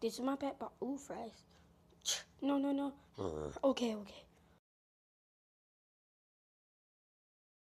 This is my pet but Ooh, fries. No, no, no. Mm-hmm. Okay, okay.